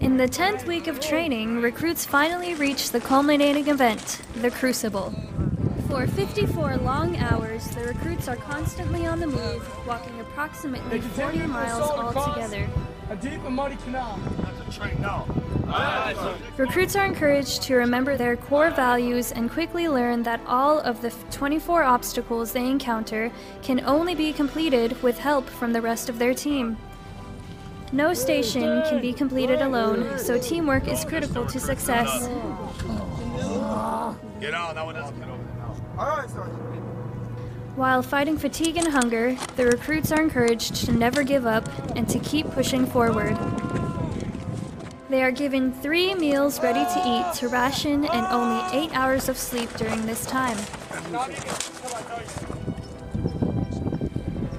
In the 10th week of training, recruits finally reach the culminating event, the Crucible. For 54 long hours, the recruits are constantly on the move, walking approximately 40 miles altogether. A deep and muddy canal. Recruits are encouraged to remember their core values and quickly learn that all of the 24 obstacles they encounter can only be completed with help from the rest of their team. No station can be completed alone, so teamwork is critical to success. Get on, that one doesn't get over there. All right, Sergeant. While fighting fatigue and hunger, the recruits are encouraged to never give up and to keep pushing forward. They are given three meals ready to eat to ration and only eight hours of sleep during this time.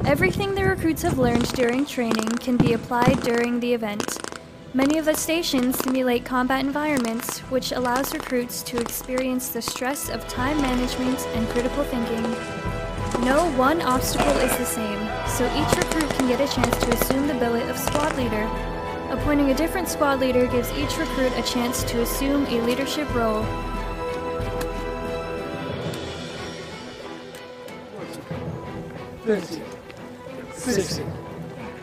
Everything the recruits have learned during training can be applied during the event. Many of the stations simulate combat environments, which allows recruits to experience the stress of time management and critical thinking. No one obstacle is the same, so each recruit can get a chance to assume the billet of squad leader. Appointing a different squad leader gives each recruit a chance to assume a leadership role. Thank you. 60,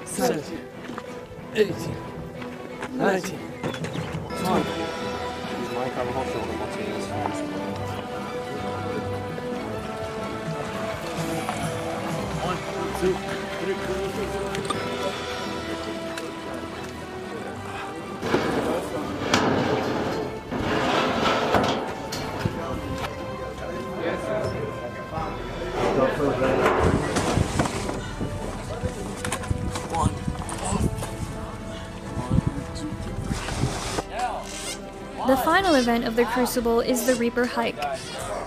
70, 80, 90, The final event of the Crucible is the Reaper Hike.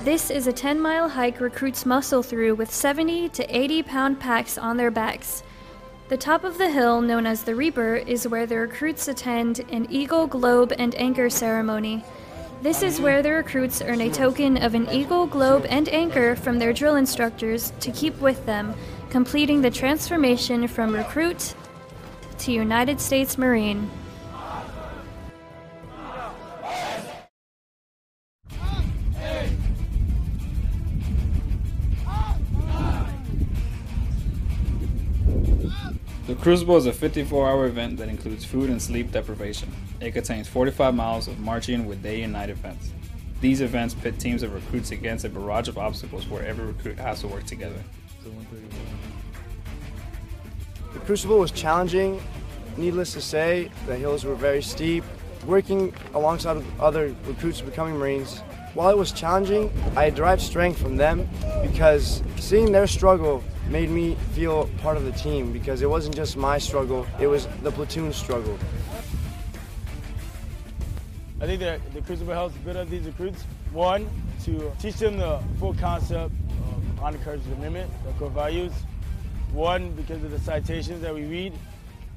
This is a 10 mile hike recruits muscle through with 70 to 80 pound packs on their backs. The top of the hill, known as the Reaper, is where the recruits attend an Eagle, Globe, and Anchor ceremony. This is where the recruits earn a token of an Eagle, Globe, and Anchor from their drill instructors to keep with them, completing the transformation from recruit to United States Marine. The Crucible is a 54 hour event that includes food and sleep deprivation. It contains 45 miles of marching with day and night events. These events pit teams of recruits against a barrage of obstacles where every recruit has to work together. The Crucible was challenging. Needless to say, the hills were very steep. Working alongside other recruits becoming Marines, while it was challenging, I derived strength from them because seeing their struggle made me feel part of the team because it wasn't just my struggle, it was the platoon struggle. I think that the Crucible helps build up these recruits. One, to teach them the full concept of honor, courage, and commitment, the core values. One, because of the citations that we read,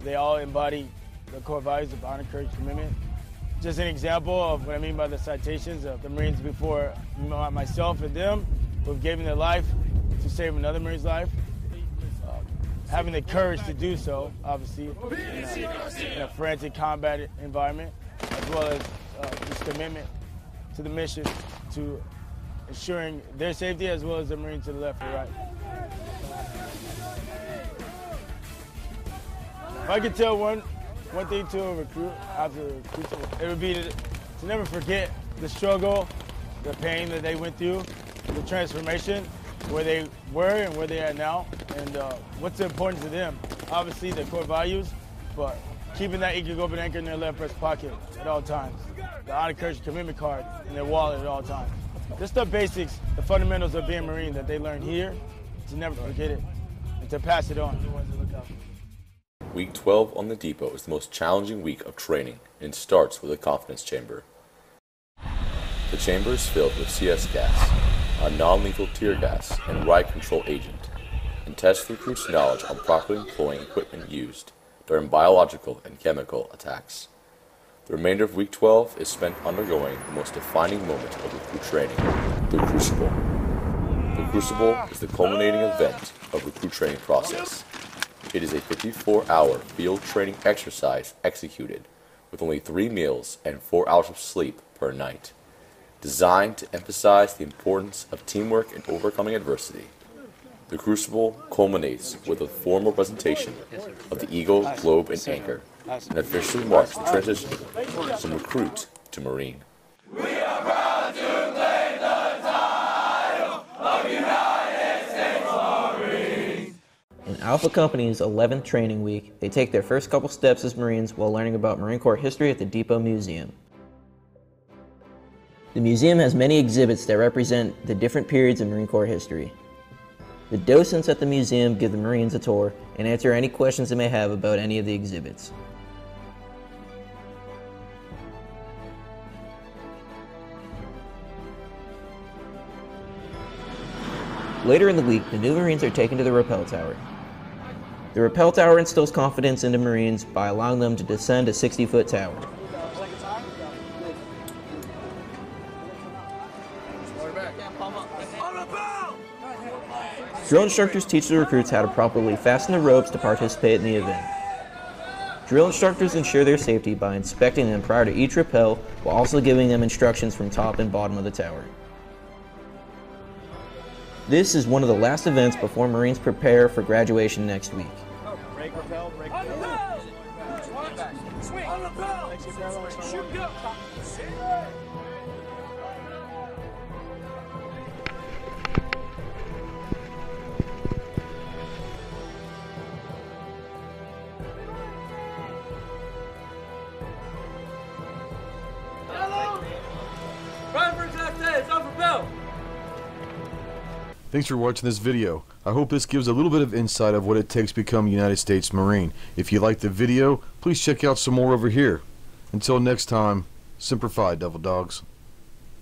they all embody the core values of honor, courage, commitment. Just an example of what I mean by the citations of the Marines before myself and them, who've given their life to save another Marine's life. Uh, having the courage to do so, obviously, in a, in a frantic combat environment, as well as uh, this commitment to the mission to ensuring their safety as well as the Marines to the left and right. If I could tell one one thing to a recruit after crucible, it would be to, to never forget the struggle, the pain that they went through, the transformation, where they were and where they are now, and uh, what's important to them. Obviously, the core values, but keeping that Eagle Globe and Anchor in their left breast pocket at all times. The honor, courage, commitment card in their wallet at all times. Just the basics, the fundamentals of being Marine that they learned here, to never forget it, and to pass it on. Week 12 on the depot is the most challenging week of training and starts with a confidence chamber. The chamber is filled with CS gas, a non-lethal tear gas and riot control agent, and tests the recruit's knowledge on properly employing equipment used during biological and chemical attacks. The remainder of week 12 is spent undergoing the most defining moment of recruit training, the Crucible. The Crucible is the culminating event of recruit training process. It is a 54-hour field training exercise executed with only three meals and four hours of sleep per night. Designed to emphasize the importance of teamwork in overcoming adversity, the Crucible culminates with a formal presentation of the Eagle, Globe, and Anchor, and officially marks the transition from recruit to Marine. Alpha Company's 11th training week, they take their first couple steps as Marines while learning about Marine Corps history at the Depot Museum. The museum has many exhibits that represent the different periods of Marine Corps history. The docents at the museum give the Marines a tour and answer any questions they may have about any of the exhibits. Later in the week, the new Marines are taken to the rappel tower. The rappel tower instills confidence into Marines by allowing them to descend a 60 foot tower. Drill instructors teach the recruits how to properly fasten the ropes to participate in the event. Drill instructors ensure their safety by inspecting them prior to each rappel while also giving them instructions from top and bottom of the tower. This is one of the last events before Marines prepare for graduation next week. Thanks for watching this video. I hope this gives a little bit of insight of what it takes to become a United States Marine. If you liked the video, please check out some more over here. Until next time, Semper Fi, Devil Dogs.